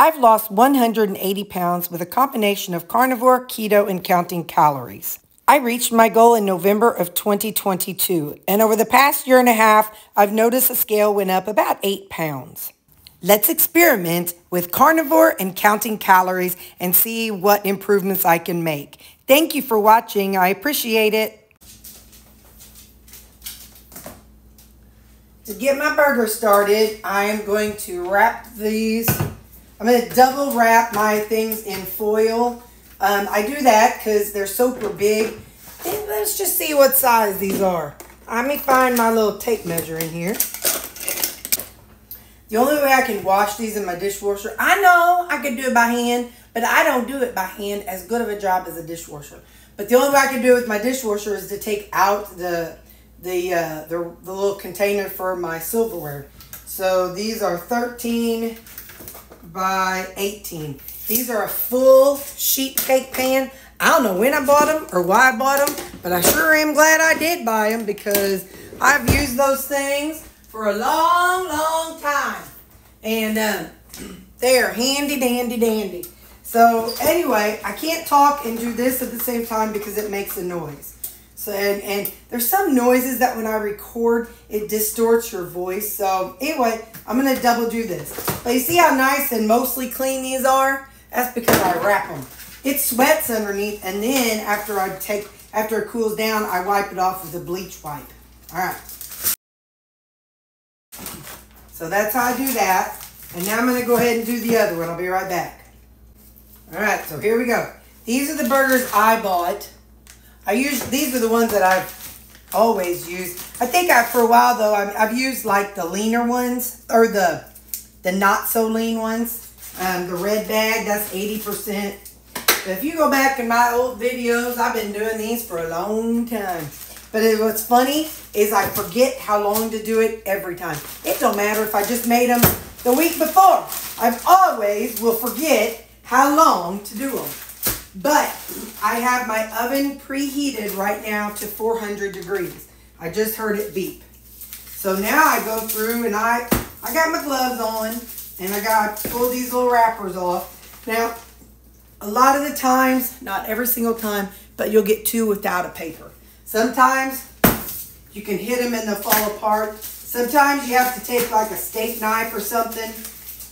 I've lost 180 pounds with a combination of carnivore, keto, and counting calories. I reached my goal in November of 2022, and over the past year and a half, I've noticed the scale went up about 8 pounds. Let's experiment with carnivore and counting calories and see what improvements I can make. Thank you for watching. I appreciate it. To get my burger started, I am going to wrap these I'm going to double wrap my things in foil. Um, I do that because they're super big. And let's just see what size these are. Let me find my little tape measure in here. The only way I can wash these in my dishwasher, I know I could do it by hand, but I don't do it by hand as good of a job as a dishwasher. But the only way I can do it with my dishwasher is to take out the the uh, the, the little container for my silverware. So these are 13 by 18. These are a full sheet cake pan. I don't know when I bought them or why I bought them, but I sure am glad I did buy them because I've used those things for a long, long time. And um, they are handy, dandy, dandy. So anyway, I can't talk and do this at the same time because it makes a noise. And, and there's some noises that when I record, it distorts your voice. So anyway, I'm going to double do this. But you see how nice and mostly clean these are? That's because I wrap them. It sweats underneath, and then after I take, after it cools down, I wipe it off with a bleach wipe. All right. So that's how I do that. And now I'm going to go ahead and do the other one. I'll be right back. All right, so here we go. These are the burgers I bought. I use these are the ones that I've always used. I think I for a while though I've, I've used like the leaner ones or the the not so lean ones. Um, the red bag that's 80%. But if you go back in my old videos, I've been doing these for a long time. But it, what's funny is I forget how long to do it every time. It don't matter if I just made them the week before. I always will forget how long to do them. But I have my oven preheated right now to 400 degrees. I just heard it beep. So now I go through and I, I got my gloves on and I got pull these little wrappers off. Now, a lot of the times, not every single time, but you'll get two without a paper. Sometimes you can hit them and they'll fall apart. Sometimes you have to take like a steak knife or something.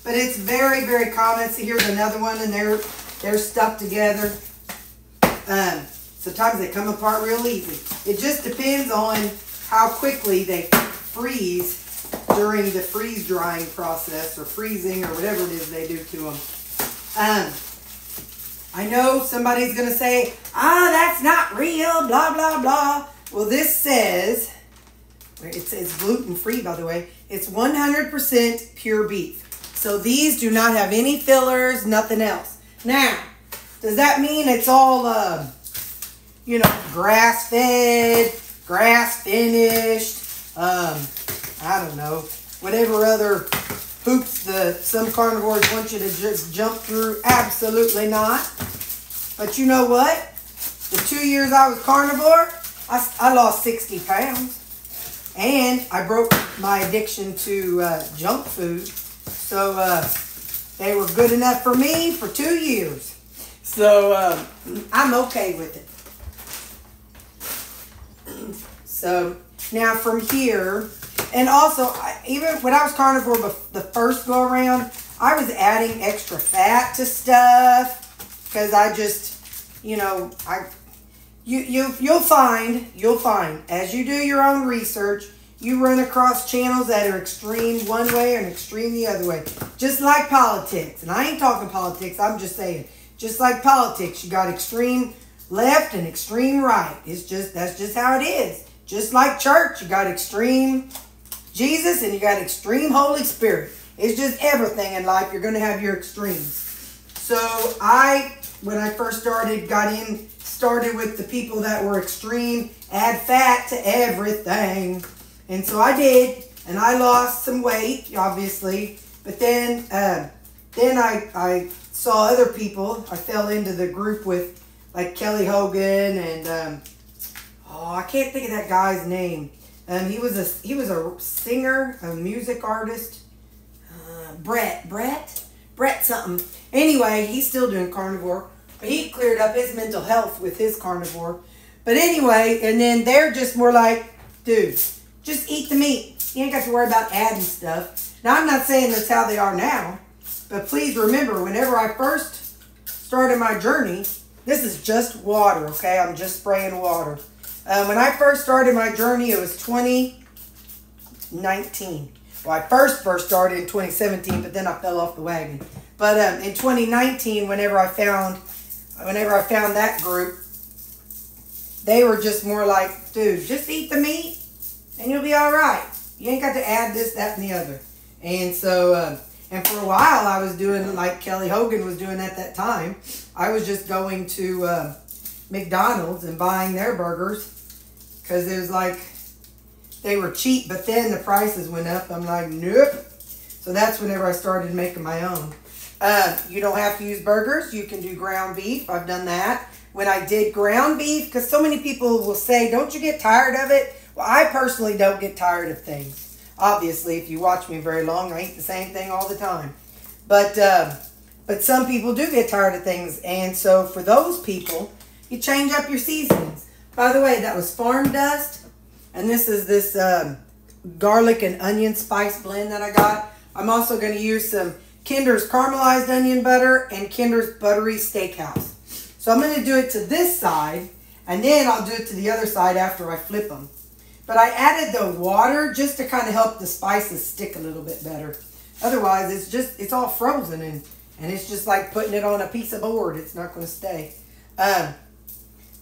But it's very, very common. See, here's another one and they're they're stuck together. Um, sometimes they come apart real easy. It just depends on how quickly they freeze during the freeze drying process or freezing or whatever it is they do to them. Um, I know somebody's going to say, ah, that's not real, blah, blah, blah. Well, this says, it's, it's gluten-free, by the way. It's 100% pure beef. So these do not have any fillers, nothing else. Now, does that mean it's all, uh, you know, grass fed, grass finished, um, I don't know, whatever other hoops the some carnivores want you to just jump through? Absolutely not. But you know what? The two years I was carnivore, I, I lost 60 pounds. And I broke my addiction to uh, junk food. So, uh, they were good enough for me for two years. So uh, I'm okay with it. so now from here, and also even when I was carnivore the first go around, I was adding extra fat to stuff because I just, you know, I you you you'll find you'll find as you do your own research you run across channels that are extreme one way and extreme the other way. Just like politics. And I ain't talking politics, I'm just saying. Just like politics, you got extreme left and extreme right. It's just that's just how it is. Just like church, you got extreme Jesus and you got extreme Holy Spirit. It's just everything in life. You're going to have your extremes. So I, when I first started, got in, started with the people that were extreme, add fat to everything. And so I did, and I lost some weight, obviously. But then, uh, then I, I saw other people. I fell into the group with like Kelly Hogan and um, oh, I can't think of that guy's name. Um, he was a he was a singer, a music artist. Uh, Brett, Brett, Brett something. Anyway, he's still doing carnivore. But he cleared up his mental health with his carnivore. But anyway, and then they're just more like, dude, just eat the meat. You ain't got to worry about adding stuff. Now, I'm not saying that's how they are now. But please remember, whenever I first started my journey, this is just water, okay? I'm just spraying water. Um, when I first started my journey, it was 2019. Well, I first first started in 2017, but then I fell off the wagon. But um, in 2019, whenever I found, whenever I found that group, they were just more like, dude, just eat the meat, and you'll be all right. You ain't got to add this, that, and the other. And so, uh, and for a while, I was doing like Kelly Hogan was doing at that time. I was just going to uh, McDonald's and buying their burgers because it was like they were cheap, but then the prices went up. I'm like, nope. So that's whenever I started making my own. Uh, you don't have to use burgers. You can do ground beef. I've done that. When I did ground beef, because so many people will say, don't you get tired of it? Well, I personally don't get tired of things. Obviously, if you watch me very long, I eat the same thing all the time. But, uh, but some people do get tired of things. And so for those people, you change up your seasonings. By the way, that was farm dust. And this is this um, garlic and onion spice blend that I got. I'm also going to use some Kinder's caramelized onion butter and Kinder's buttery steakhouse. So I'm going to do it to this side. And then I'll do it to the other side after I flip them. But I added the water just to kind of help the spices stick a little bit better. Otherwise, it's just, it's all frozen and, and it's just like putting it on a piece of board. It's not going to stay. Um,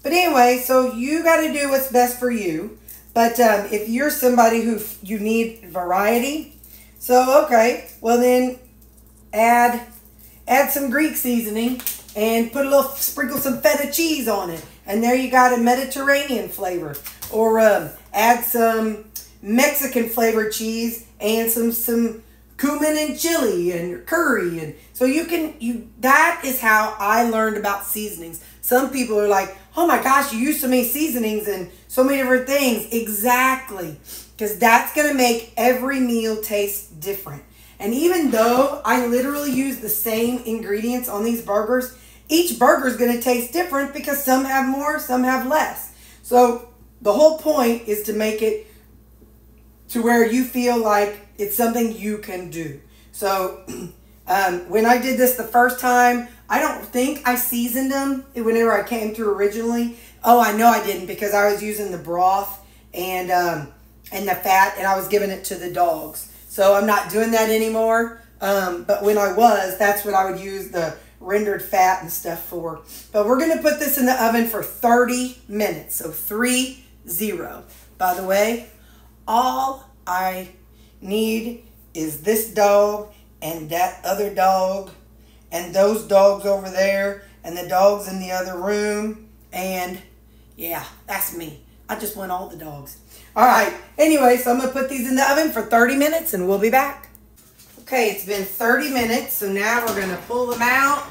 but anyway, so you got to do what's best for you. But um, if you're somebody who you need variety, so okay, well then add add some Greek seasoning and put a little sprinkle some feta cheese on it, and there you got a Mediterranean flavor. Or um, add some Mexican flavored cheese and some some cumin and chili and curry and so you can you that is how I learned about seasonings. Some people are like, "Oh my gosh, you use so many seasonings and so many different things." Exactly. Cuz that's going to make every meal taste different. And even though I literally use the same ingredients on these burgers, each burger is going to taste different because some have more, some have less. So the whole point is to make it to where you feel like it's something you can do. So um, when I did this the first time, I don't think I seasoned them whenever I came through originally. Oh, I know I didn't because I was using the broth and um, and the fat, and I was giving it to the dogs. So I'm not doing that anymore. Um, but when I was, that's what I would use the rendered fat and stuff for. But we're going to put this in the oven for 30 minutes. So 3 0. By the way, all I need is this dog and that other dog and those dogs over there and the dogs in the other room. And yeah, that's me. I just want all the dogs. All right. Anyway, so I'm going to put these in the oven for 30 minutes and we'll be back. Okay, it's been 30 minutes, so now we're going to pull them out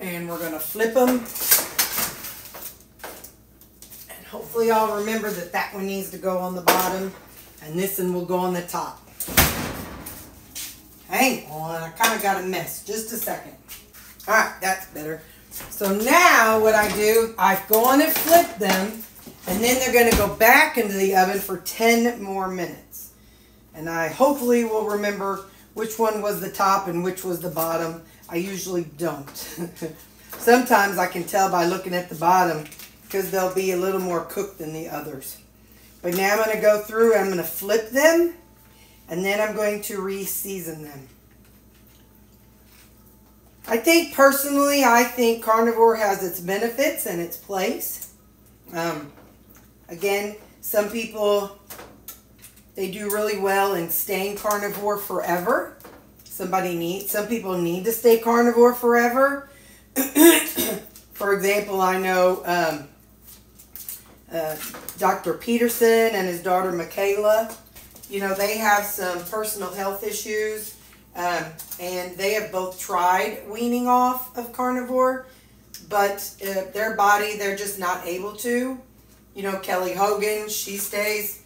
and we're going to flip them. Hopefully I'll remember that that one needs to go on the bottom and this one will go on the top. Hang on, I kind of got a mess. Just a second. All right, that's better. So now what I do, I go on and flip them and then they're going to go back into the oven for 10 more minutes. And I hopefully will remember which one was the top and which was the bottom. I usually don't. Sometimes I can tell by looking at the bottom because they'll be a little more cooked than the others. But now I'm going to go through I'm going to flip them and then I'm going to re-season them. I think personally, I think carnivore has its benefits and its place. Um, again, some people, they do really well in staying carnivore forever. Somebody needs, some people need to stay carnivore forever. For example, I know um, uh, Dr. Peterson and his daughter Mikhaila, you know, they have some personal health issues um, and they have both tried weaning off of carnivore, but uh, their body, they're just not able to. You know, Kelly Hogan, she stays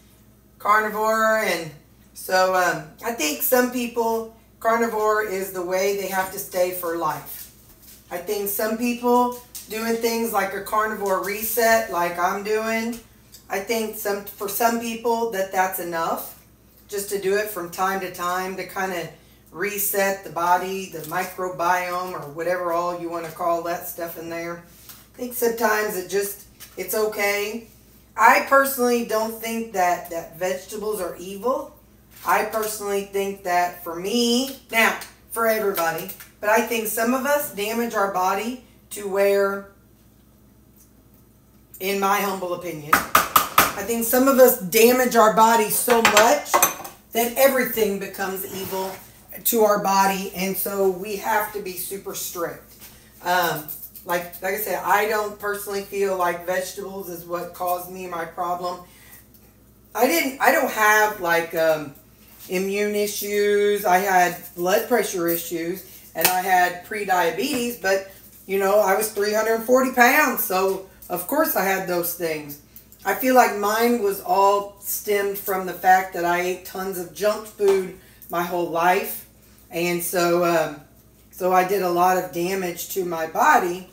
carnivore. And so um, I think some people carnivore is the way they have to stay for life. I think some people doing things like a carnivore reset, like I'm doing, I think some for some people that that's enough, just to do it from time to time to kind of reset the body, the microbiome, or whatever all you want to call that stuff in there. I think sometimes it just it's okay. I personally don't think that that vegetables are evil. I personally think that for me, now for everybody, but I think some of us damage our body to where, in my humble opinion, I think some of us damage our body so much that everything becomes evil to our body, and so we have to be super strict. Um, like like I said, I don't personally feel like vegetables is what caused me my problem. I didn't. I don't have like um, immune issues. I had blood pressure issues, and I had pre-diabetes. But you know, I was 340 pounds, so of course I had those things. I feel like mine was all stemmed from the fact that I ate tons of junk food my whole life and so um, so I did a lot of damage to my body,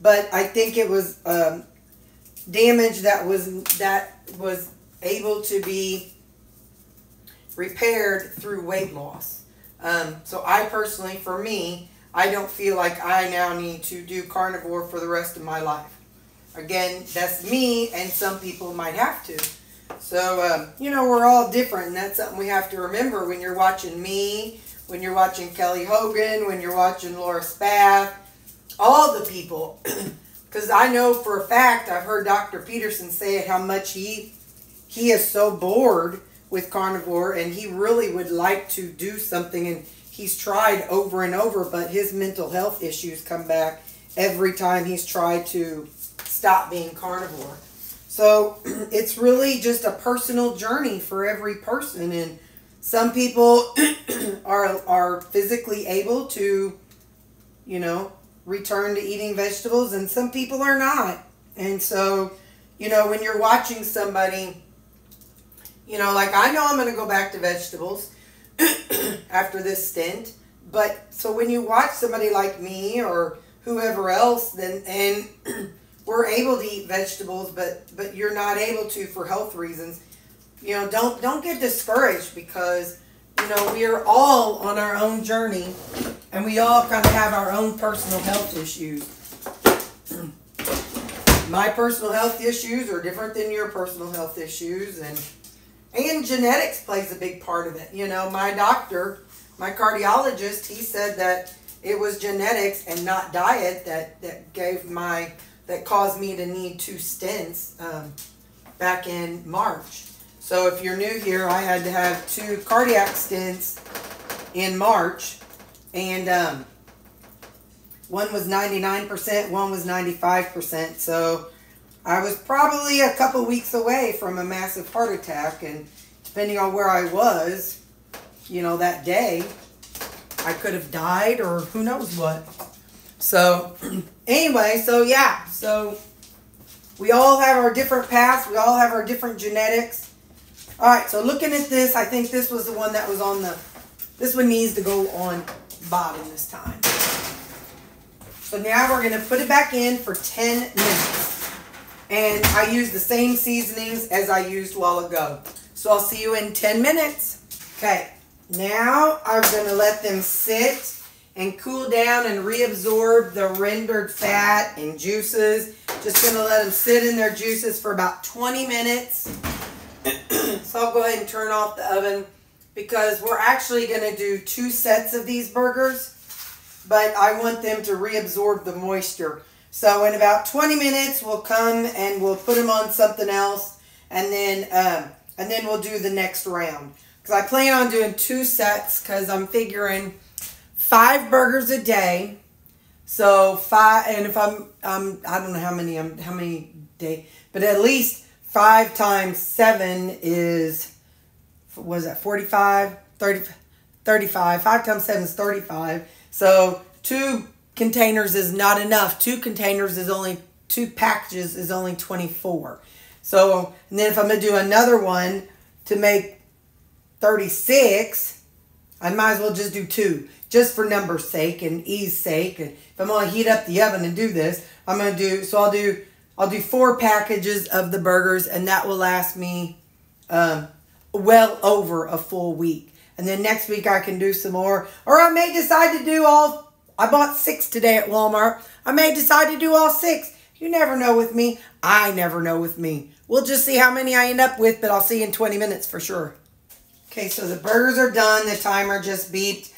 but I think it was um, damage that was that was able to be repaired through weight loss. Um, so I personally, for me, I don't feel like I now need to do carnivore for the rest of my life. Again, that's me, and some people might have to. So, um, you know, we're all different, and that's something we have to remember when you're watching me when you're watching Kelly Hogan, when you're watching Laura Spath, all the people. Because I know for a fact, I've heard Dr. Peterson say it, how much he he is so bored with carnivore and he really would like to do something and he's tried over and over, but his mental health issues come back every time he's tried to stop being carnivore. So it's really just a personal journey for every person and some people are are physically able to, you know, return to eating vegetables, and some people are not. And so, you know, when you're watching somebody, you know, like I know I'm going to go back to vegetables after this stint, but so when you watch somebody like me or whoever else, then and we're able to eat vegetables, but but you're not able to for health reasons you know, don't don't get discouraged because you know we are all on our own journey, and we all kind of have our own personal health issues. My personal health issues are different than your personal health issues, and and genetics plays a big part of it. You know, my doctor, my cardiologist, he said that it was genetics and not diet that that gave my that caused me to need two stents um, back in March. So if you're new here, I had to have two cardiac stents in March. And um, one was 99%, one was 95%. So I was probably a couple weeks away from a massive heart attack. And depending on where I was, you know, that day, I could have died or who knows what. So anyway, so yeah, so we all have our different paths. We all have our different genetics. All right, so looking at this, I think this was the one that was on the, this one needs to go on bottom this time. So now we're going to put it back in for 10 minutes. And I use the same seasonings as I used while ago. So I'll see you in 10 minutes. Okay, now I'm going to let them sit and cool down and reabsorb the rendered fat and juices. Just going to let them sit in their juices for about 20 minutes. so I'll go ahead and turn off the oven because we're actually going to do two sets of these burgers, but I want them to reabsorb the moisture. So in about 20 minutes, we'll come and we'll put them on something else, and then um, and then we'll do the next round. Because I plan on doing two sets because I'm figuring five burgers a day. So five, and if I'm, I'm I don't know how many I'm, how many day, but at least 5 times 7 is, was that 45? 30, 35. 5 times 7 is 35. So two containers is not enough. Two containers is only, two packages is only 24. So, and then if I'm going to do another one to make 36, I might as well just do two, just for number's sake and ease sake. And if I'm gonna heat up the oven and do this, I'm gonna do so. I'll do I'll do four packages of the burgers, and that will last me um, well over a full week. And then next week I can do some more, or I may decide to do all. I bought six today at Walmart. I may decide to do all six. You never know with me. I never know with me. We'll just see how many I end up with, but I'll see in 20 minutes for sure. Okay, so the burgers are done. The timer just beeped.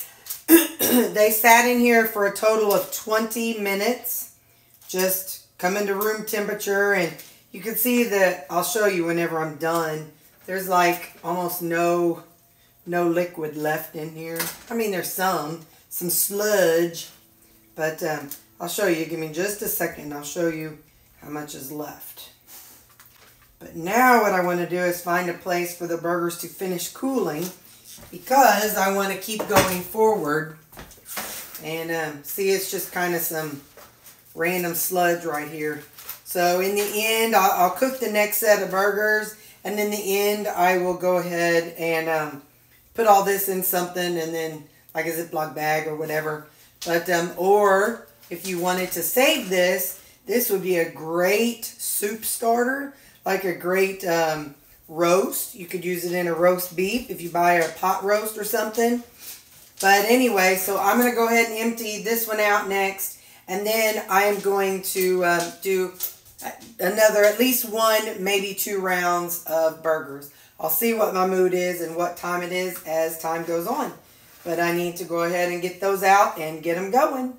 they sat in here for a total of 20 minutes. Just come into room temperature and you can see that I'll show you whenever I'm done. There's like almost no no liquid left in here. I mean, there's some, some sludge, but um, I'll show you. Give me just a second. I'll show you how much is left. But now what I want to do is find a place for the burgers to finish cooling because I want to keep going forward. And um, see, it's just kind of some random sludge right here. So in the end, I'll, I'll, cook the next set of burgers. And in the end, I will go ahead and um, put all this in something and then like a Ziploc bag or whatever. But, um, or if you wanted to save this, this would be a great soup starter like a great um, roast. You could use it in a roast beef if you buy a pot roast or something. But anyway, so I'm going to go ahead and empty this one out next. And then I am going to um, do another, at least one, maybe two rounds of burgers. I'll see what my mood is and what time it is as time goes on. But I need to go ahead and get those out and get them going.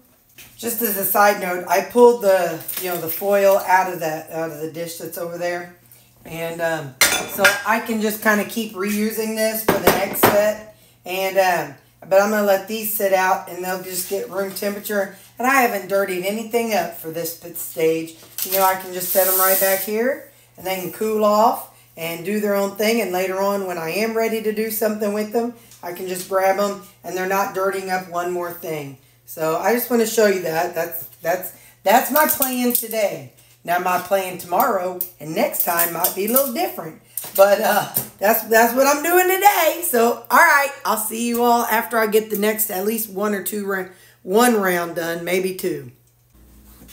Just as a side note, I pulled the, you know, the foil out of that, out of the dish that's over there. And um, so I can just kind of keep reusing this for the next set. And um, But I'm going to let these sit out and they'll just get room temperature. And I haven't dirtied anything up for this stage. You know, I can just set them right back here and they can cool off and do their own thing. And later on, when I am ready to do something with them, I can just grab them and they're not dirtying up one more thing. So I just want to show you that. That's, that's, that's my plan today. Now my plan tomorrow and next time might be a little different. But uh, that's that's what I'm doing today. So all right, I'll see you all after I get the next at least one or two round, one round done, maybe two.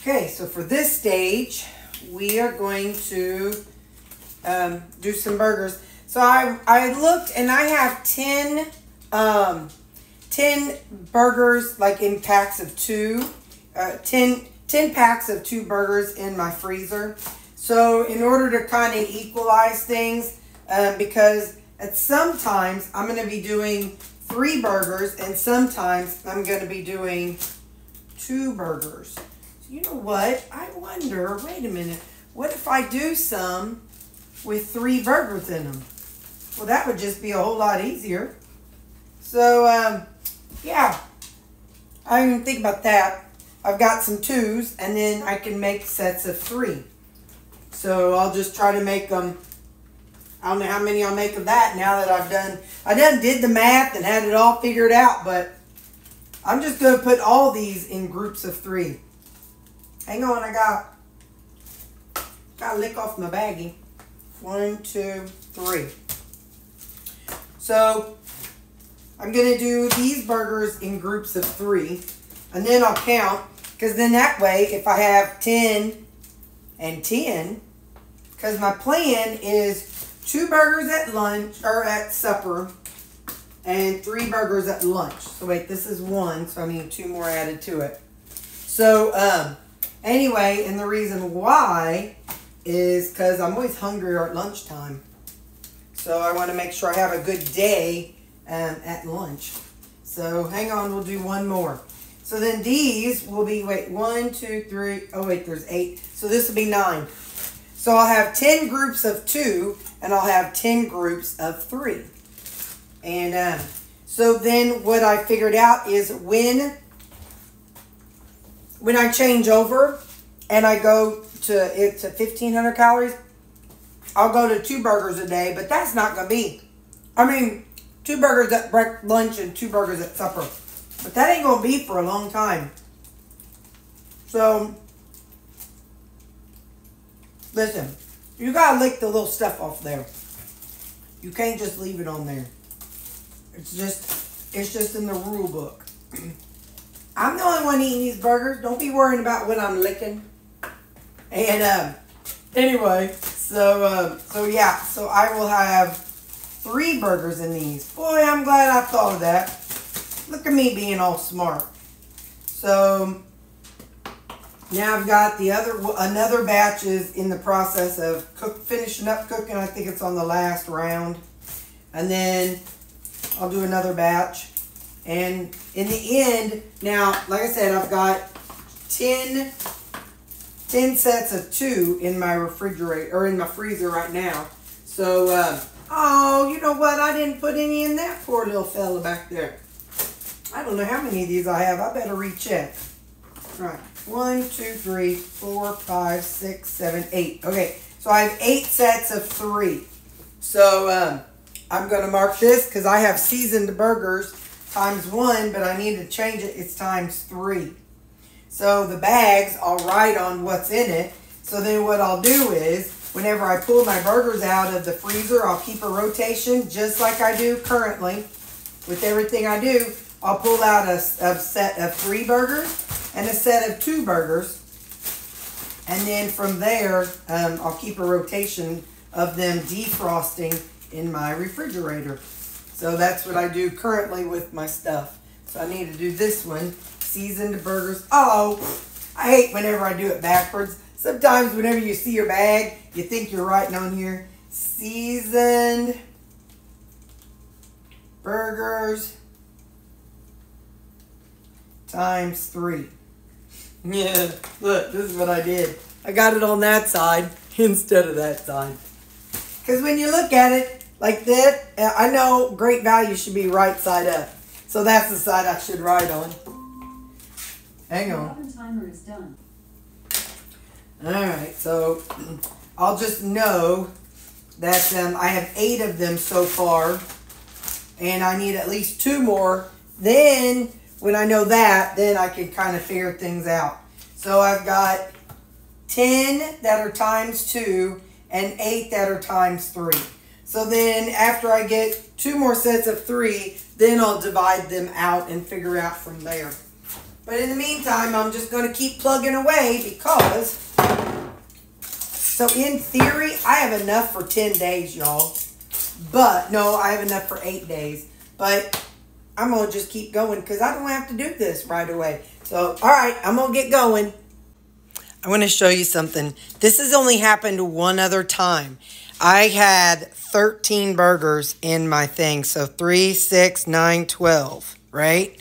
Okay, so for this stage, we are going to um, do some burgers. So I I looked and I have 10, um, 10 burgers like in packs of two, uh, 10 10 packs of two burgers in my freezer. So in order to kind of equalize things, um, because at sometimes I'm going to be doing three burgers and sometimes I'm going to be doing two burgers. So you know what? I wonder, wait a minute, what if I do some with three burgers in them? Well, that would just be a whole lot easier. So, um, yeah, I didn't even think about that. I've got some twos, and then I can make sets of three. So I'll just try to make them. I don't know how many I'll make of that now that I've done. I done did the math and had it all figured out, but I'm just going to put all these in groups of three. Hang on, I got got to lick off my baggie. One, two, three. So I'm going to do these burgers in groups of three. And then I'll count because then that way, if I have 10 and 10, because my plan is two burgers at lunch or at supper and three burgers at lunch. So wait, this is one, so I need two more added to it. So um, anyway, and the reason why is because I'm always hungry at lunchtime. So I want to make sure I have a good day um, at lunch. So hang on, we'll do one more. So then these will be, wait, one, two, three, oh wait, there's eight. So this will be nine. So I'll have 10 groups of two and I'll have 10 groups of three. And um, so then what I figured out is when, when I change over and I go to, it's a 1500 calories, I'll go to two burgers a day, but that's not to be, I mean, two burgers at breakfast, lunch and two burgers at supper. But that ain't to be for a long time. So, listen, you got to lick the little stuff off there. You can't just leave it on there. It's just, It's just in the rule book. I'm the only one eating these burgers. Don't be worrying about what I'm licking. And um, anyway, so uh, so yeah, so I will have three burgers in these. Boy, I'm glad I thought of that. Look at me being all smart. So now I've got the other another batch is in the process of cook finishing up cooking. I think it's on the last round, and then I'll do another batch. And in the end, now, like I said, I've got 10, 10 sets of two in my refrigerator, or in my freezer right now. So, uh, oh, you know what? I didn't put any in that poor little fella back there. I don't know how many of these I have. I better recheck. All right. One, two, three, four, five, six, seven, eight. Okay. So I have eight sets of three. So, um, I'm going to mark this because I have seasoned burgers times one, but I need to change it. It's times three. So the bags, I'll write on what's in it. So then what I'll do is, whenever I pull my burgers out of the freezer, I'll keep a rotation just like I do currently. With everything I do, I'll pull out a, a set of three burgers and a set of two burgers. And then from there, um, I'll keep a rotation of them defrosting in my refrigerator. So that's what I do currently with my stuff. So I need to do this one, seasoned burgers. Oh, I hate whenever I do it backwards. Sometimes whenever you see your bag, you think you're writing on here, seasoned burgers times three. Yeah, look, this is what I did. I got it on that side instead of that side. Because when you look at it like that, I know great value should be right side up. So that's the side I should write on. Hang on. timer is done. Alright, so I'll just know that um, I have eight of them so far. And I need at least two more. Then, when I know that, then I can kind of figure things out. So I've got 10 that are times 2 and 8 that are times 3. So then after I get two more sets of 3, then I'll divide them out and figure out from there. But in the meantime, I'm just going to keep plugging away because, so in theory, I have enough for 10 days, y'all. But, no, I have enough for 8 days. But I'm going to just keep going because I don't have to do this right away. So, all right, I'm going to get going. I want to show you something. This has only happened one other time. I had 13 burgers in my thing. So 3, 6, 9, 12, right?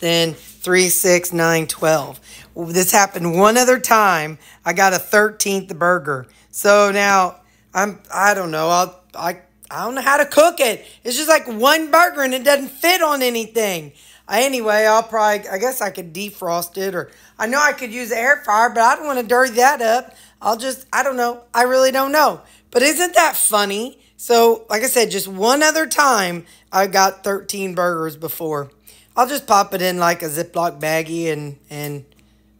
Then 3, 6, 9, 12. This happened one other time. I got a 13th burger. So now I'm, I don't know. I'll, I, I don't know how to cook it. It's just like one burger and it doesn't fit on anything. Anyway, I'll probably, I guess I could defrost it or I know I could use the air fryer, but I don't want to dirty that up. I'll just, I don't know. I really don't know. But isn't that funny? So, like I said, just one other time I got 13 burgers before. I'll just pop it in like a Ziploc baggie and, and,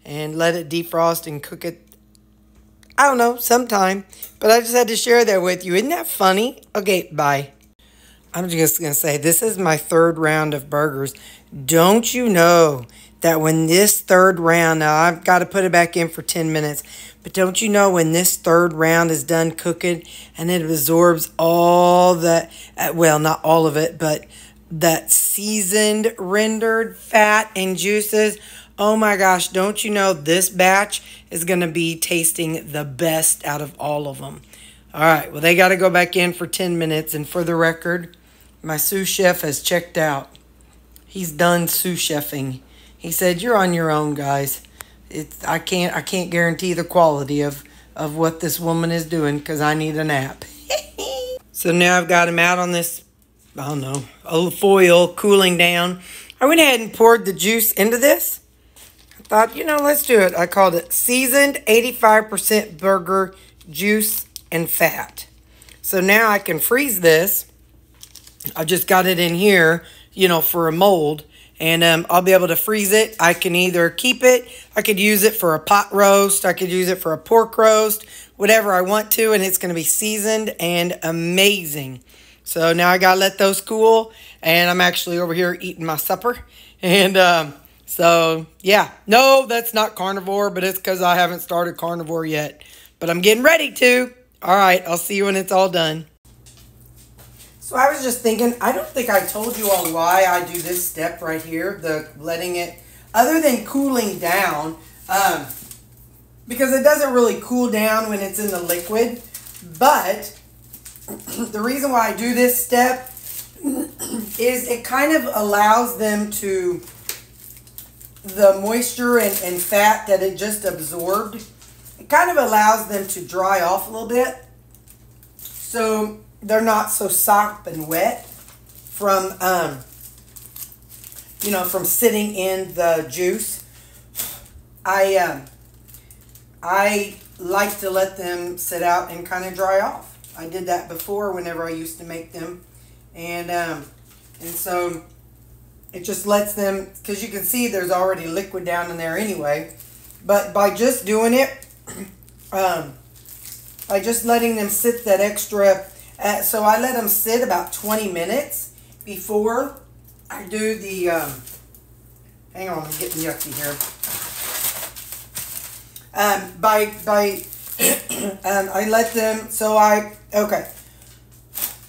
and let it defrost and cook it. I don't know, sometime. But I just had to share that with you. Isn't that funny? Okay, bye. I'm just going to say, this is my third round of burgers. Don't you know that when this third round, now I've got to put it back in for 10 minutes, but don't you know when this third round is done cooking and it absorbs all that, uh, well, not all of it, but that seasoned rendered fat and juices? Oh my gosh, don't you know this batch is going to be tasting the best out of all of them? All right, well, they got to go back in for 10 minutes. And for the record, my sous chef has checked out. He's done sous chefing. He said, "You're on your own, guys. It's I can't I can't guarantee the quality of of what this woman is doing because I need a nap." so now I've got him out on this I don't know old foil cooling down. I went ahead and poured the juice into this. I thought, you know, let's do it. I called it seasoned 85% burger juice and fat. So now I can freeze this I've just got it in here, you know, for a mold. And um, I'll be able to freeze it. I can either keep it, I could use it for a pot roast, I could use it for a pork roast, whatever I want to, and it's going to be seasoned and amazing. So now I gotta let those cool, and I'm actually over here eating my supper. And um, so yeah, no, that's not carnivore, but it's because I haven't started carnivore yet. But I'm getting ready to. All right, I'll see you when it's all done. So I was just thinking, I don't think I told you all why I do this step right here, the letting it, other than cooling down, um, because it doesn't really cool down when it's in the liquid. But the reason why I do this step is it kind of allows them to, the moisture and, and fat that it just absorbed, it kind of allows them to dry off a little bit. So they're not so sopped and wet from, um, you know, from sitting in the juice. I, um, I like to let them sit out and kind of dry off. I did that before whenever I used to make them. And, um, and so it just lets them, because you can see there's already liquid down in there anyway. But by just doing it, um, by just letting them sit that extra, uh, so I let them sit about 20 minutes before I do the, um, hang on, I'm getting yucky here. Um, by, by, um, I let them, so I Okay.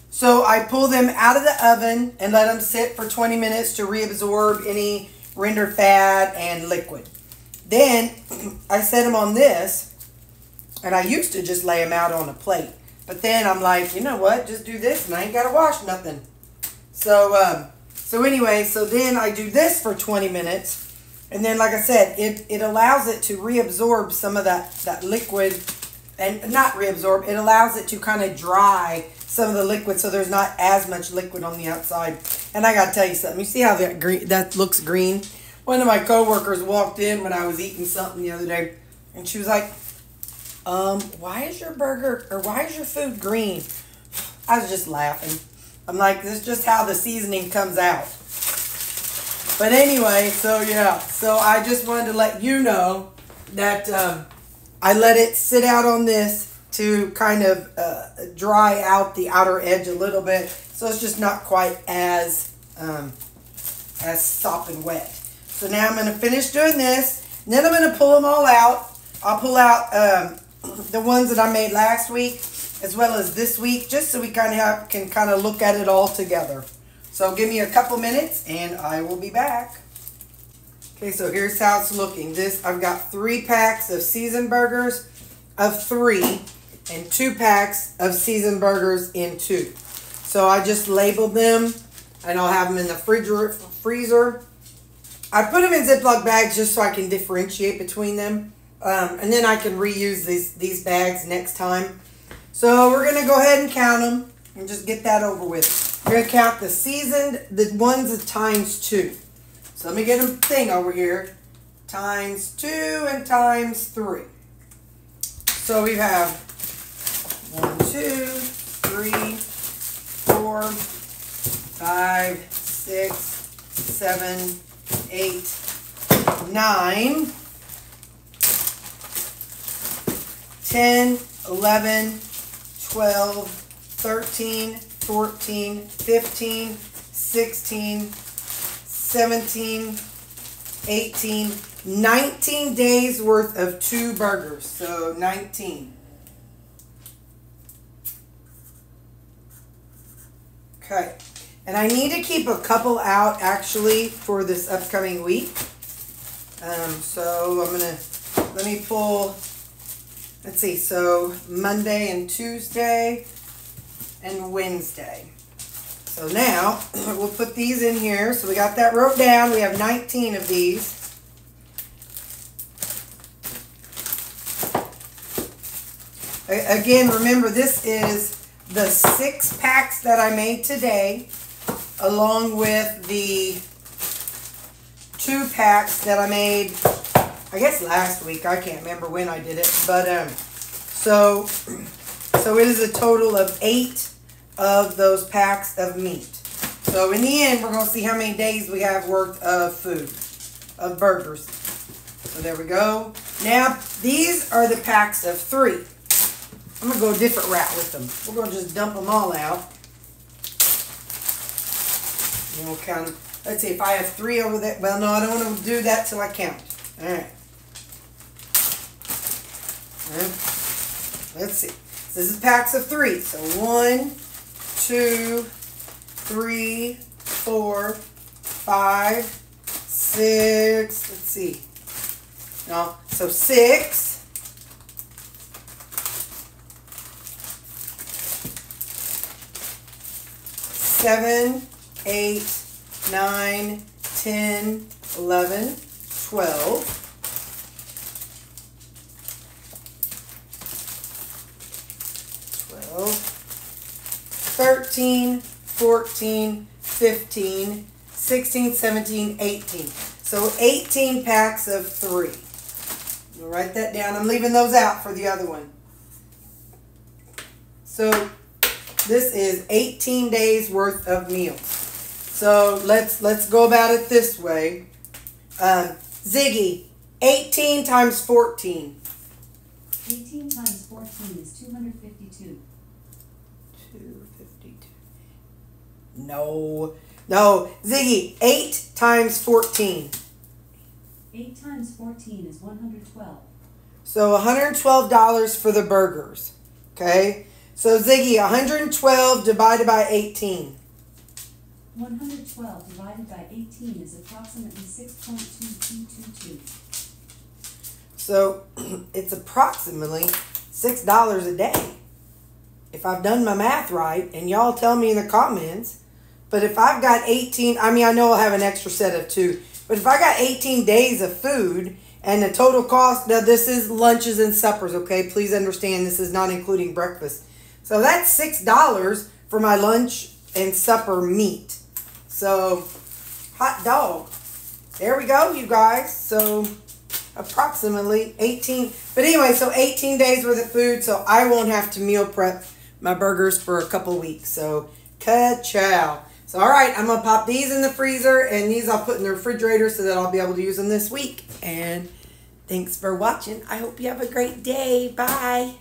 So I pull them out of the oven and let them sit for 20 minutes to reabsorb any rendered fat and liquid. Then I set them on this and I used to just lay them out on a plate. But then I'm like, you know what? Just do this and I ain't got to wash nothing. So, um, so anyway, so then I do this for 20 minutes. And then, like I said, it, it allows it to reabsorb some of that, that liquid and not reabsorb, it allows it to kind of dry some of the liquid so there's not as much liquid on the outside. And I got to tell you something. You see how that green that looks green? One of my coworkers walked in when I was eating something the other day and she was like, um, why is your burger or why is your food green? I was just laughing. I'm like, this is just how the seasoning comes out. But anyway, so yeah, so I just wanted to let you know that um, I let it sit out on this to kind of uh, dry out the outer edge a little bit so it's just not quite as um, as soft and wet. So now I'm going to finish doing this. Then I'm going to pull them all out. I'll pull out um, the ones that I made last week as well as this week just so we kind of can kind of look at it all together. So give me a couple minutes and I will be back. Okay, so here's how it's looking. This I've got three packs of seasoned burgers of three and two packs of seasoned burgers in two. So I just labeled them and I'll have them in the freezer. I put them in Ziploc bags just so I can differentiate between them. Um, and then I can reuse these, these bags next time. So we're going to go ahead and count them and just get that over with. We're going to count the seasoned, the ones times two. So let me get a thing over here. Times 2 and times 3. So we have 1, 2, 3, 4, 5, 6, 7, 8, 9, 10, 11, 12, 13, 14, 15, 16, 17, 18, 19 days worth of two burgers. So 19. Okay. And I need to keep a couple out actually for this upcoming week. Um, so I'm going to, let me pull, let's see, so Monday and Tuesday and Wednesday. So now we'll put these in here. So we got that wrote down. We have 19 of these. Again, remember this is the six packs that I made today along with the two packs that I made, I guess last week. I can't remember when I did it. But um, so, so it is a total of eight of those packs of meat. So in the end, we're going to see how many days we have worth of food, of burgers. So there we go. Now, these are the packs of three. I'm going to go a different route with them. We're going to just dump them all out. And we'll count. Let's see if I have three over there. Well, no, I don't want to do that till I count. All right. All right. Let's see. So this is packs of three. So one, two, three, four, five, six. Let's see. No, so six. Seven, eight, nine, ten, eleven, twelve. Thirteen, fourteen, fifteen, sixteen, seventeen, eighteen. So 18 packs of three. You'll write that down. I'm leaving those out for the other one. So this is 18 days worth of meals. So let's let's go about it this way. Um, Ziggy, 18 times 14. 18 times 14 is 252. 252. No. No. Ziggy, 8 times 14. 8 times 14 is 112. So $112 for the burgers. Okay? So Ziggy, 112 divided by 18. 112 divided by 18 is approximately 6.2222. So it's approximately $6 a day. If I've done my math right, and y'all tell me in the comments. But if I've got 18, I mean, I know I'll have an extra set of two. But if I got 18 days of food and the total cost, now this is lunches and suppers, okay? Please understand this is not including breakfast. So that's $6 for my lunch and supper meat. So, hot dog. There we go, you guys. So, approximately 18. But anyway, so 18 days worth of food. So, I won't have to meal prep my burgers for a couple weeks. So, ka-chow. So, all right, I'm going to pop these in the freezer. And these I'll put in the refrigerator so that I'll be able to use them this week. And thanks for watching. I hope you have a great day. Bye.